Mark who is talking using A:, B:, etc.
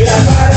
A: Yeah.